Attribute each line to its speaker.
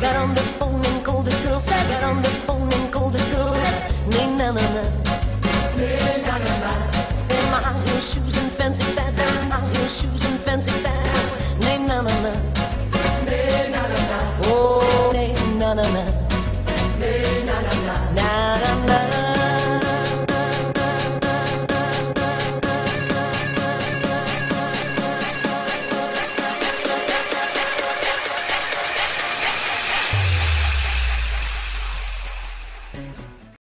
Speaker 1: got on the phone and called the girl. I got on the phone and called the girl. Nee, na, na, na.